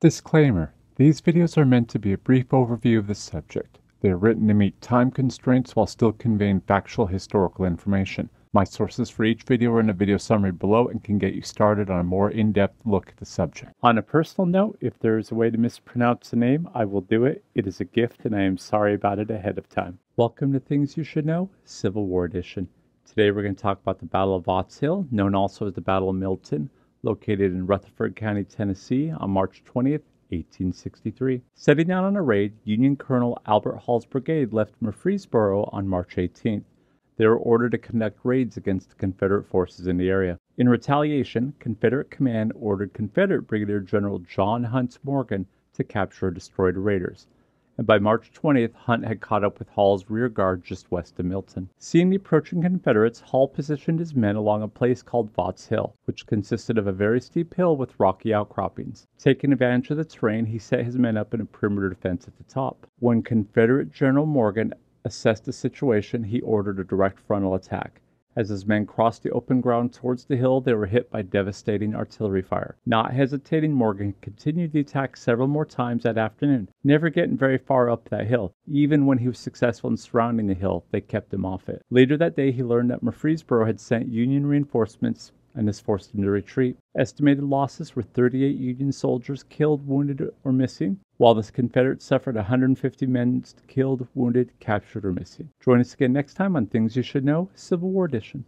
Disclaimer These videos are meant to be a brief overview of the subject. They are written to meet time constraints while still conveying factual historical information. My sources for each video are in the video summary below and can get you started on a more in depth look at the subject. On a personal note, if there is a way to mispronounce the name, I will do it. It is a gift and I am sorry about it ahead of time. Welcome to Things You Should Know, Civil War Edition. Today we're going to talk about the Battle of Vaught's Hill, known also as the Battle of Milton, located in Rutherford County, Tennessee on March 20, 1863. Setting out on a raid, Union Colonel Albert Hall's brigade left Murfreesboro on March 18. They were ordered to conduct raids against the Confederate forces in the area. In retaliation, Confederate command ordered Confederate Brigadier General John Hunt Morgan to capture or destroy the raiders and by March 20th Hunt had caught up with Hall's rear guard just west of Milton. Seeing the approaching Confederates, Hall positioned his men along a place called Vaught's Hill, which consisted of a very steep hill with rocky outcroppings. Taking advantage of the terrain, he set his men up in a perimeter defense at the top. When Confederate General Morgan assessed the situation, he ordered a direct frontal attack. As his men crossed the open ground towards the hill, they were hit by devastating artillery fire. Not hesitating, Morgan continued the attack several more times that afternoon, never getting very far up that hill. Even when he was successful in surrounding the hill, they kept him off it. Later that day, he learned that Murfreesboro had sent Union reinforcements and this forced him to retreat. Estimated losses were 38 Union soldiers killed, wounded, or missing, while the Confederates suffered 150 men killed, wounded, captured, or missing. Join us again next time on Things You Should Know, Civil War Edition.